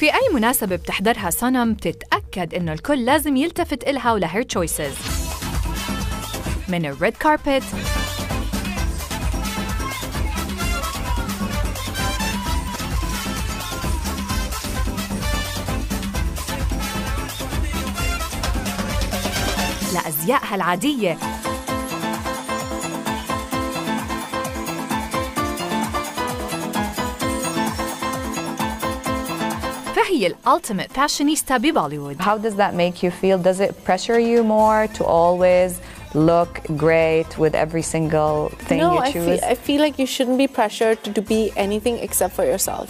في أي مناسبة بتحضرها صنم تتأكد إنه الكل لازم يلتفت إلها ولهير تشويسز من الريد كاربت لأزيائها العادية. فهي الألتيميت فاشينيستا ببوليوود How does that make you feel? Does it pressure you more to always look great with every single thing no, you I choose? feel, I feel like you shouldn't be pressured to, to be anything except for yourself.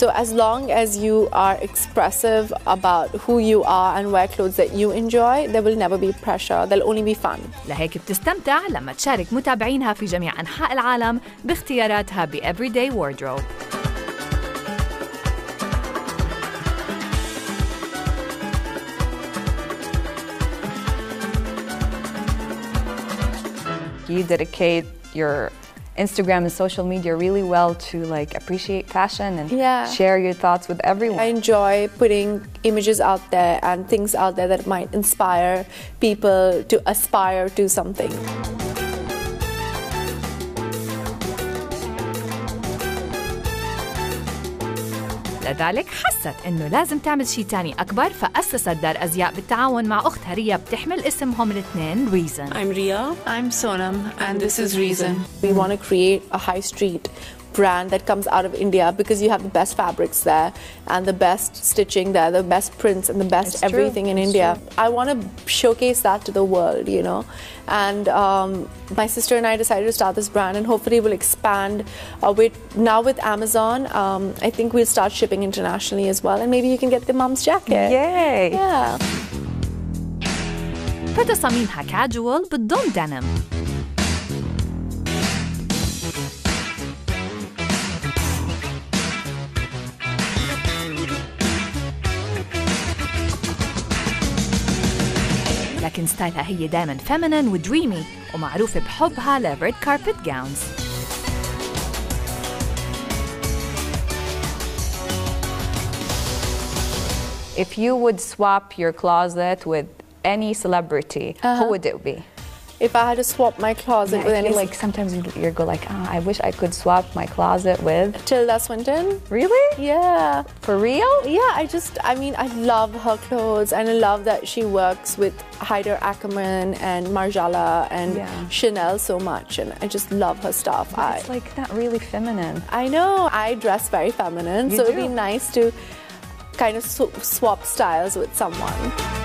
So as long as you are expressive about who you are and wear clothes that you enjoy, there will never be pressure. There'll only be fun. لهيك بتستمتع لما تشارك متابعينها في جميع أنحاء العالم باختياراتها ب Everyday Wardrobe You dedicate your Instagram and social media really well to like appreciate fashion and Yeah. share your thoughts with everyone. I enjoy putting images out there and things out there that might inspire people to aspire to something. لذلك حست إنه لازم تعمل شي تاني أكبر فأسست دار أزياء بالتعاون مع أختها ريا بتحمل اسمهم الاثنين Reason I'm Ria. I'm Sonam, and this is Reason. We want to create a high street brand that comes out of India because you have the best fabrics there and the best stitching there, the best prints and the best It's true. everything in It's India. true. I want to showcase that to the world, you know. And um, my sister and I decided to start this brand, and hopefully we'll expand. Uh, with now with Amazon, um, I think we'll start shipping internationally as well, and maybe you can get the mom's jacket. Yay! Yeah. فتصاميمها كاجوال بتضم دنم لكن ستايلها هي دايما فيمينين ودريمي ومعروفة بحبها لريد كاربت جاونز If you would swap your closet with any celebrity, who would it be? If I had to swap my closet I with any like sometimes you, you go like, ah, I wish I could swap my closet with. Tilda Swinton. Really? Yeah. For real? Yeah, I just, I mean, I love her clothes and I love that she works with Haider Ackermann and Margiela and Yeah. Chanel so much. And I just love her stuff. I, It's like not really feminine. I know I dress very feminine, You so it'd be nice to kind of sw- swap styles with someone.